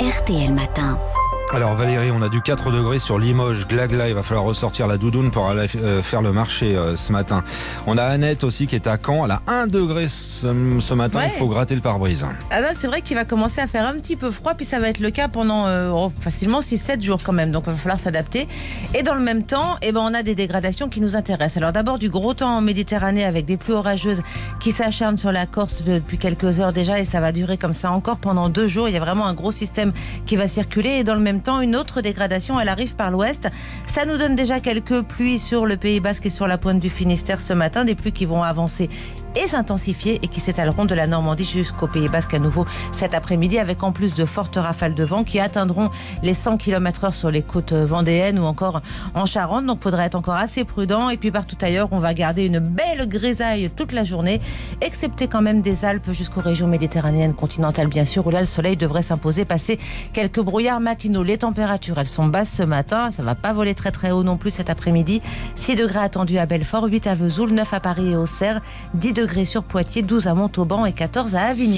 RTL Matin. Alors Valérie, on a du 4 degrés sur Limoges, Glagla, il va falloir ressortir la doudoune pour aller euh, faire le marché euh, ce matin. On a Annette aussi qui est à Caen, elle a 1 degré ce, matin, Ouais. il faut gratter le pare-brise. Ah c'est vrai qu'il va commencer à faire un petit peu froid, puis ça va être le cas pendant euh, facilement 6-7 jours quand même, donc il va falloir s'adapter. Et dans le même temps, eh ben, on a des dégradations qui nous intéressent. Alors d'abord du gros temps en Méditerranée avec des pluies orageuses qui s'acharnent sur la Corse depuis quelques heures déjà et ça va durer comme ça encore pendant deux jours. Il y a vraiment un gros système qui va circuler et dans le même une autre dégradation, elle arrive par l'ouest. Ça nous donne déjà quelques pluies sur le Pays Basque et sur la pointe du Finistère ce matin, des pluies qui vont avancer et s'intensifier et qui s'étaleront de la Normandie jusqu'au Pays Basque à nouveau cet après-midi avec en plus de fortes rafales de vent qui atteindront les 100 km heure sur les côtes vendéennes ou encore en Charente. Donc faudra être encore assez prudent et puis partout ailleurs on va garder une belle grisaille toute la journée excepté quand même des Alpes jusqu'aux régions méditerranéennes continentales bien sûr où là le soleil devrait s'imposer passer quelques brouillards matinaux. Les températures elles sont basses ce matin, ça va pas voler très très haut non plus cet après-midi. 6 degrés attendus à Belfort, 8 à Vesoul, 9 à Paris et Auxerre, 10 degrés sur Poitiers, 12 à Montauban et 14 à Avignon.